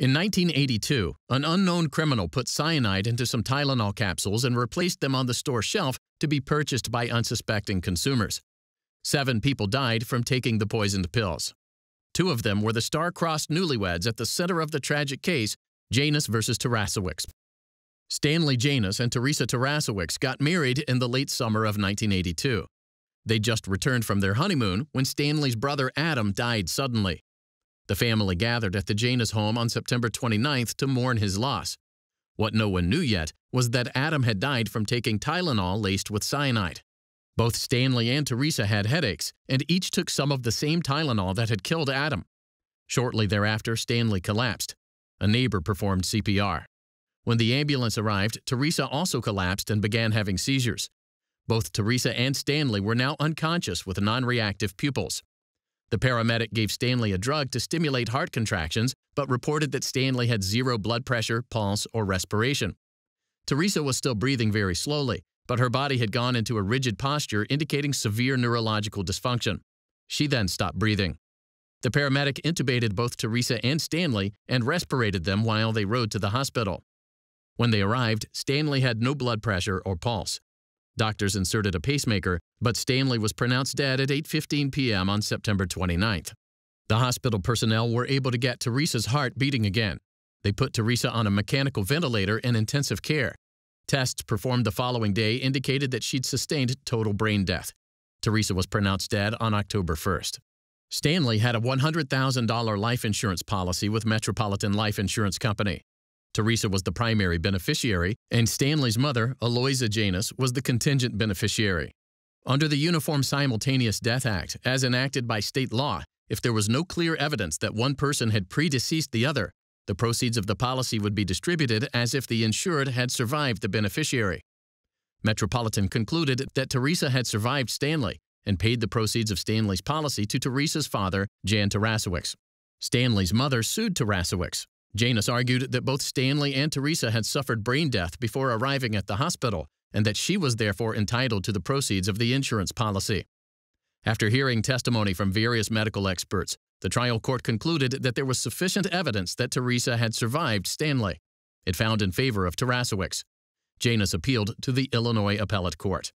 In 1982, an unknown criminal put cyanide into some Tylenol capsules and replaced them on the store shelf to be purchased by unsuspecting consumers. Seven people died from taking the poisoned pills. Two of them were the star-crossed newlyweds at the center of the tragic case, Janus versus Tarasewicz. Stanley Janus and Theresa Tarasewicz got married in the late summer of 1982. They just returned from their honeymoon when Stanley's brother Adam died suddenly. The family gathered at the Janus home on September 29th to mourn his loss. What no one knew yet was that Adam had died from taking Tylenol laced with cyanide. Both Stanley and Theresa had headaches, and each took some of the same Tylenol that had killed Adam. Shortly thereafter, Stanley collapsed. A neighbor performed CPR. When the ambulance arrived, Theresa also collapsed and began having seizures. Both Theresa and Stanley were now unconscious with non-reactive pupils. The paramedic gave Stanley a drug to stimulate heart contractions, but reported that Stanley had zero blood pressure, pulse, or respiration. Theresa was still breathing very slowly, but her body had gone into a rigid posture indicating severe neurological dysfunction. She then stopped breathing. The paramedic intubated both Theresa and Stanley and respirated them while they rode to the hospital. When they arrived, Stanley had no blood pressure or pulse. Doctors inserted a pacemaker, but Stanley was pronounced dead at 8.15 p.m. on September 29th. The hospital personnel were able to get Theresa's heart beating again. They put Theresa on a mechanical ventilator in intensive care. Tests performed the following day indicated that she'd sustained total brain death. Theresa was pronounced dead on October 1st. Stanley had a $100,000 life insurance policy with Metropolitan Life Insurance Company. Theresa was the primary beneficiary, and Stanley's mother, Eloisa Janus, was the contingent beneficiary. Under the Uniform Simultaneous Death Act, as enacted by state law, if there was no clear evidence that one person had predeceased the other, the proceeds of the policy would be distributed as if the insured had survived the beneficiary. Metropolitan concluded that Theresa had survived Stanley and paid the proceeds of Stanley's policy to Theresa's father, Jan Tarasewicz. Stanley's mother sued Tarasewicz, Janus argued that both Stanley and Theresa had suffered brain death before arriving at the hospital and that she was therefore entitled to the proceeds of the insurance policy. After hearing testimony from various medical experts, the trial court concluded that there was sufficient evidence that Teresa had survived Stanley. It found in favor of Tarasewicz. Janus appealed to the Illinois Appellate Court.